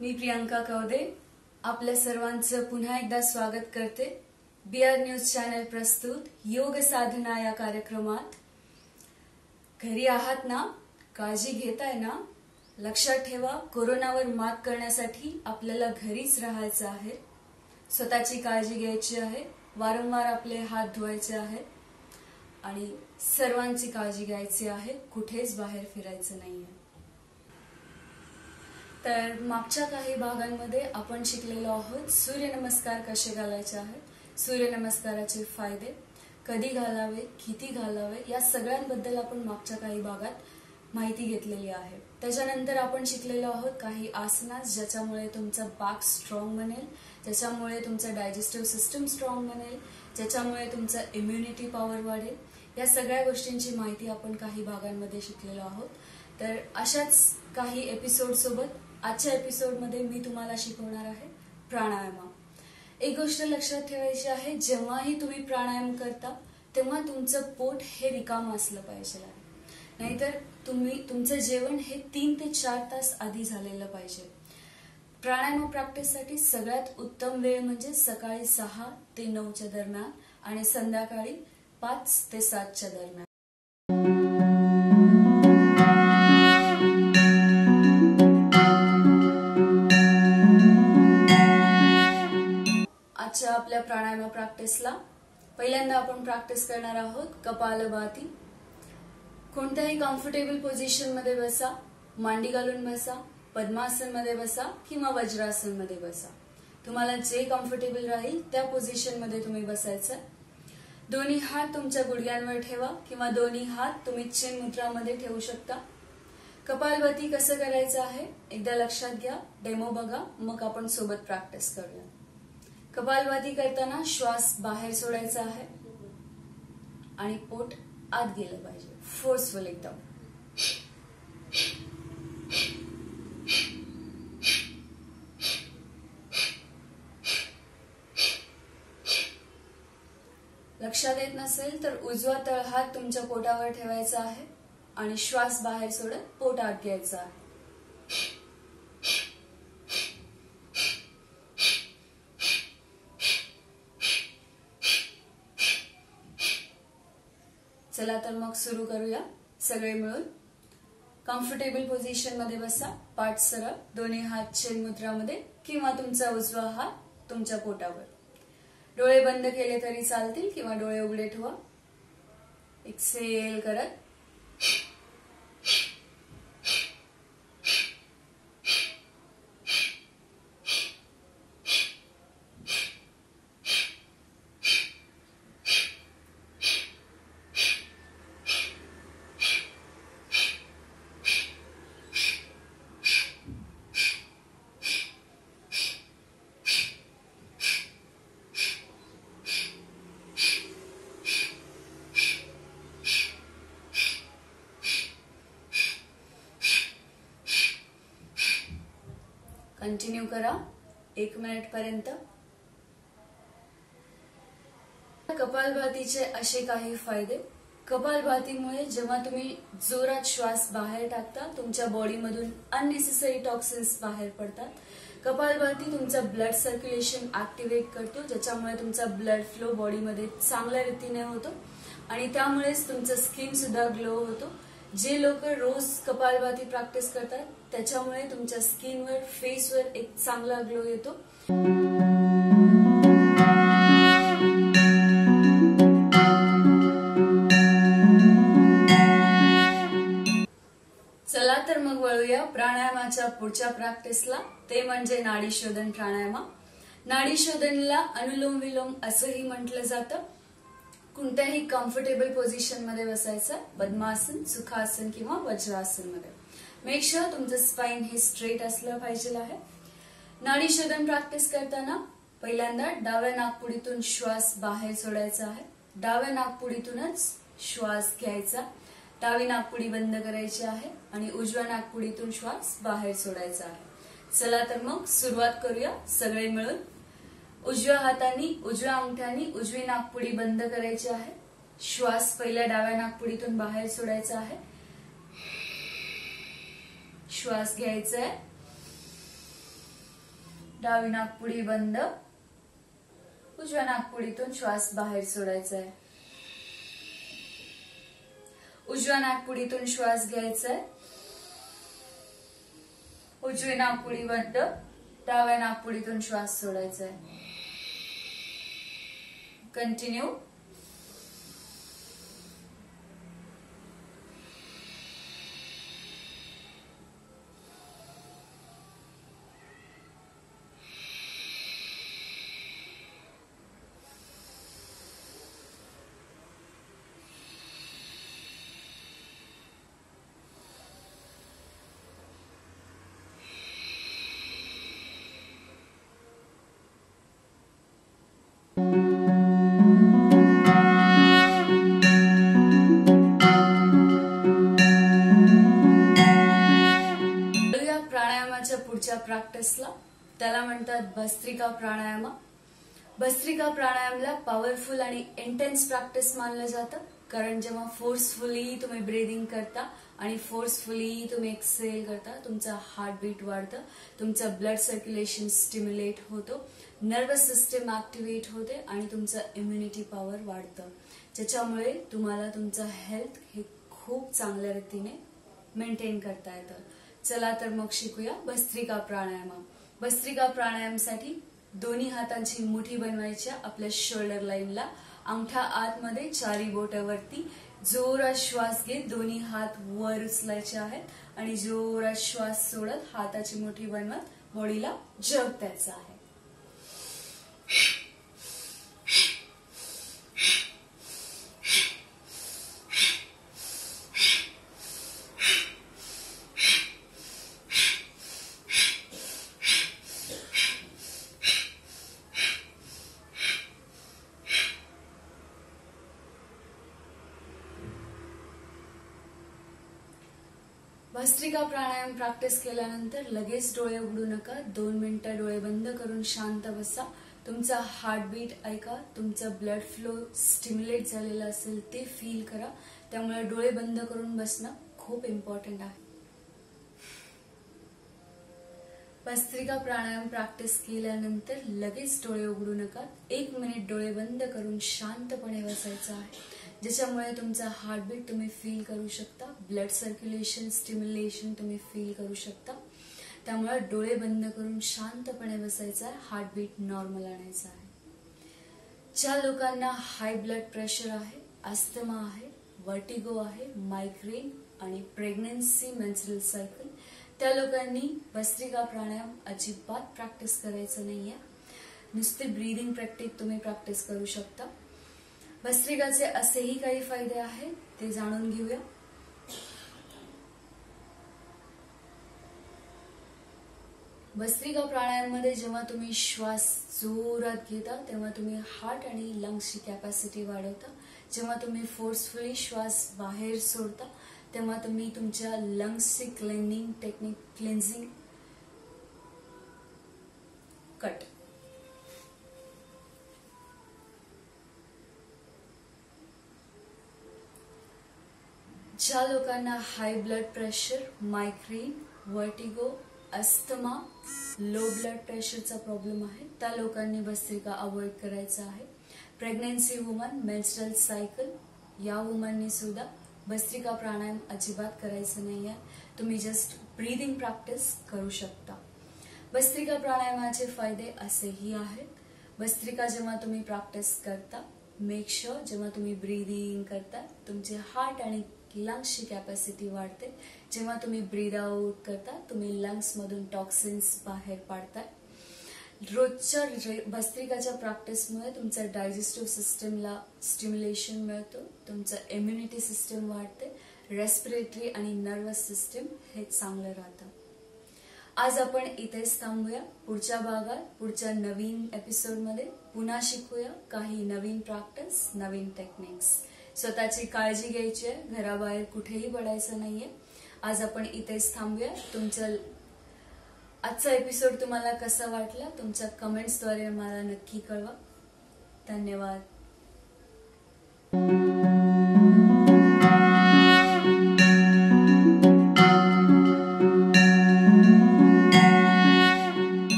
मी प्रियांका कवदे आपल्या सर्वांचं पुन्हा एकदा स्वागत करते. बी आर न्यूज चॅनल प्रस्तुत योग साधना या कार्यक्रमात. घरी आहात ना? काळजी घेताय ना? लक्षात ठेवा कोरोनावर मात करण्यासाठी आपल्याला घरीच राहायचं आहे. स्वतःची काळजी घ्यायची आहे. वारंवार आपले हात धुवायचे आहेत आणि सर्वांची काळजी घ्यायची आहे. कुठेच बाहेर फिरायचं नाहीये. तर मागच्या काही भागांमध्ये आपण शिकलेलो आहोत. सूर्यनमस्कार कसे घालायचे आहेत? सूर्यनमस्काराचे फायदे कधी घालावे किती घालावे या सगळ्यांबद्दल आपण मागच्या काही भागात माहिती घेतलेली आहे. त्याच्यानंतर आपण शिकलेलो आहोत काही आसनास ज्याच्यामुळे तुमचा बाक स्ट्रॉंग बनेल ज्याच्यामुळे तुमचं डायजेस्टिव्ह सिस्टम स्ट्रॉंग बनेल ज्याच्यामुळे तुमचं इम्युनिटी पॉवर वाढेल. या सगळ्या गोष्टींची माहिती आपण काही भागांमध्ये शिकलेलो आहोत. तर अशाच काही एपिसोड सोबत आजच्या एपिसोडमध्ये मी तुम्हाला शिकवणार आहे प्राणायाम. एक गोष्ट लक्षात ठेवायची आहे जेव्हाही तुम्ही प्राणायाम करता तेव्हा तुमचं पोट हे रिकाम असलं पाहिजे आहे. नाहीतर तुम्ही तुमचं जेवण हे तीन ते चार तास आधी झालेलं पाहिजे. प्राणायाम प्रॅक्टिससाठी सगळ्यात उत्तम वेळ म्हणजे सकाळी सहा ते नऊच्या दरम्यान आणि संध्याकाळी पाच ते सातच्या दरम्यान. आजच्या आपल्या प्राणायाम प्रॅक्टिसला पहिल्यांदा आपण प्रॅक्टिस करणार आहोत कपालभाती. कोणत्याही कम्फर्टेबल पोझिशनमध्ये बसा मांडी घालून बसा पद्मासनमध्ये बसा किंवा वज्रासनमध्ये बसा. तुम्हाला जे कम्फर्टेबल राहील त्या पोझिशनमध्ये तुम्ही बसायचं दोन्ही हात तुमच्या गुडघ्यांवर ठेवा किंवा दोन्ही हात तुम्ही चिन मुद्रामध्ये ठेवू शकता. कपालभाती कसं करायचं आहे? एकदा लक्षात घ्या डेमो बघा मग आपण सोबत प्रॅक्टिस करूया. कपालभाती करताना श्वास बाहेर सोडायचा आहे. आणि पोट आत गेलं पाहिजे. फोर्सफुल एकदम. लक्षात येत नसेल तर उजवा तळहात तुमच्या पोटावर ठेवायचा आहे आणि श्वास बाहेर सोडत पोट आत घ्यायचा आहे. चला तर मग सुरू करूया सगळे मिळून. कम्फर्टेबल पोझिशनमध्ये बसा पाठ सरळ दोन्ही हात छेद मुद्रामध्ये किंवा तुमचा उजवा हात तुमच्या पोटावर. डोळे बंद केले तरी चालतील किंवा डोळे उघडे ठेवा. एक्सेल करत. कंटिन्यू करा. एक मिनिट पर्यंत कपालभातीचे असे काही फायदे. कपालभातीमुळे जेव्हा तुम्ही जोरात श्वास बाहेर टाकता तुमच्या बॉडीमधून अननेसेसरी टॉक्सिन्स बाहेर पडतात. कपालभाती तुमचं ब्लड सर्क्युलेशन ऍक्टिव्हेट करतो ज्याच्यामुळे तुमचा ब्लड फ्लो बॉडीमध्ये चांगल्या रीतीने होतो. आणि त्यामुळेच तुमचं स्किन सुद्धा ग्लो होतो. जे लोक रोज कपालभाती प्रॅक्टिस करतात त्याच्यामुळे तुमच्या स्किनवर फेसवर एक चांगला ग्लो येतो. चला तर मग वळूया प्राणायामाच्या पुढच्या प्रॅक्टिसला ते म्हणजे नाडी शोधन प्राणायामा. नाडी शोधनला अनुलोम विलोम असंही म्हटलं जातं. कोणत्याही कम्फर्टेबल पोझिशनमध्ये बसायचं पद्मासन सुखासन किंवा वज्रासनमध्ये मेक शुअर तुमचं स्पाइन हे स्ट्रेट असलं पाहिजे आहे. नाडी शोधन प्रॅक्टिस करताना पहिल्यांदा डाव्या नागपुडीतून श्वास बाहेर सोडायचा आहे. डाव्या नागपुडीतूनच श्वास घ्यायचा. डावी नागपुडी बंद करायची आहे आणि उजव्या नागपुडीतून श्वास बाहेर सोडायचा आहे. चला तर मग सुरुवात करूया सगळे मिळून. उजव्या हाताने उजव्या अंगठ्याने उजवी नागपुडी बंद करायची आहे. श्वास पहिल्या डाव्या नागपुडीतून बाहेर सोडायचा आहे. श्वास घ्यायचा आहे. डावी नागपुडी बंद. उजव्या नागपुडीतून श्वास बाहेर सोडायचा आहे. उजव्या नागपुडीतून श्वास घ्यायचा आहे. उजवी नागपुडी बंद. डाव्या नागपुडीतून श्वास सोडायचा. आहे कंटिन्यू प्रॅक्टिसला त्याला म्हणतात भस्त्रिका प्राणायाम. भस्त्रिका प्राणायामला पॉवरफुल आणि इंटेन्स प्रॅक्टिस मानलं जातं. कारण जेव्हा फोर्सफुली तुम्ही ब्रेदिंग करता आणि फोर्सफुली तुम्ही एक्सेल करता तुमचा हार्टबीट वाढतं तुमचं ब्लड सर्क्युलेशन स्टिम्युलेट होतो नर्वस सिस्टम ऍक्टिव्हेट होते आणि तुमचं इम्युनिटी पॉवर वाढतं. ज्याच्यामुळे तुम्हाला तुमचं हेल्थ हे खूप चांगल्या रीतीने मेंटेन करता येतं. चला तर मग शिकूया भस्त्रिका प्राणायाम. भस्त्रिका प्राणायामसाठी दोन्ही हातांची मुठी बनवायच्या आपल्या शोल्डर लाईनला अंगठा आतमध्ये चारी बोटावरती जोरात श्वास घेत दोन्ही हात वर उचलायचे आहेत आणि जोरात श्वास सोडत हाताची मुठी बनवत बॉडीला जग द्यायचा आहे. भस्त्रिका प्राणायाम प्रॅक्टिस केल्यानंतर लगेच डोळे उघडू नका. दोन मिनिटं डोळे बंद करून शांत बसा. तुमचा हार्टबीट ऐका. तुमचा ब्लड फ्लो स्टिम्युलेट झालेला असेल ते फील करा. त्यामुळे डोळे बंद करून बसणं खूप इम्पॉर्टंट आहे. भस्त्रिका प्राणायाम प्रॅक्टिस केल्यानंतर लगेच डोळे उघडू नका. एक मिनिट डोळे बंद करून शांतपणे बसायचं आहे. ज्याच्यामुळे तुमचा हार्टबीट तुम्ही फील करू शकता. ब्लड सर्क्युलेशन स्टिम्युलेशन तुम्ही फील करू शकता. त्यामुळे डोळे बंद करून शांतपणे बसायचं आहे. हार्टबीट नॉर्मल आणायचा आहे. ज्या लोकांना हाय ब्लड प्रेशर आहे अस्थमा आहे वर्टिगो आहे मायग्रेन आणि प्रेग्नन्सी मेन्सरल सायकल त्या लोकांनी भस्त्रिका प्राणायाम अजिबात प्रॅक्टिस करायचं नाहीये. नुसते ब्रीदिंग प्रॅक्टिस तुम्ही प्रॅक्टिस करू शकता. भस्त्रिकाचे असेही काही फायदे आहेत ते जाणून घेऊया. भस्त्रिका प्राणायाममध्ये जेव्हा तुम्ही श्वास जोरात घेता तेव्हा तुम्ही हार्ट आणि लंग्सची कॅपॅसिटी वाढवता. जेव्हा तुम्ही फोर्सफुली श्वास बाहेर सोडता तेव्हा तुम्ही तुमच्या लंग्सची क्लिनिंग टेक्निक क्लिन्झिंग कट ज्या लोकांना high blood pressure migraine vertigo asthma low blood प्रेशरचा problem आहे त्या लोकांनी भस्त्रिका अवॉइड करायचा आहे. प्रेग्नेन्सी वुमन मेन्स्ट्रल सायकल या वुमननी सुद्धा भस्त्रिका प्राणायाम अजिबात करायचं नाही आहे तुम्ही जस्ट ब्रीदिंग प्रॅक्टिस करू शकता. भस्त्रिका प्राणायामाचे फायदे असेही आहेत. भस्त्रिका जेव्हा तुम्ही प्रॅक्टिस करता मेक शुअर जेव्हा तुम्ही ब्रीदिंग करता तुमचे हार्ट आणि लंग्सची कॅपॅसिटी वाढते. जेव्हा तुम्ही ब्रीद आउट करता तुम्ही लंग्समधून टॉक्सिन्स बाहेर पाडताय. रोजच्या भस्त्रिकाच्या प्रॅक्टिसमुळे तुमचं डायजेस्टिव्ह सिस्टमला स्टिम्युलेशन मिळतो तुमचं इम्युनिटी सिस्टम वाढते रेस्पिरेटरी आणि नर्वस सिस्टम हे चांगलं राहतं. आज आपण इथेच थांबूया. पुढच्या भागात पुढच्या नवीन एपिसोडमध्ये पुन्हा शिकूया काही नवीन प्रॅक्टिस नवीन टेक्निक्स. स्वतःची काळजी घ्यायची आहे घराबाहेर कुठेही पडायचं नाहीये. आज आपण इथेच थांबूया. तुमचं आजचा एपिसोड तुम्हाला कसा वाटला? तुमच्या कमेंट्सद्वारे मला नक्की कळवा. धन्यवाद.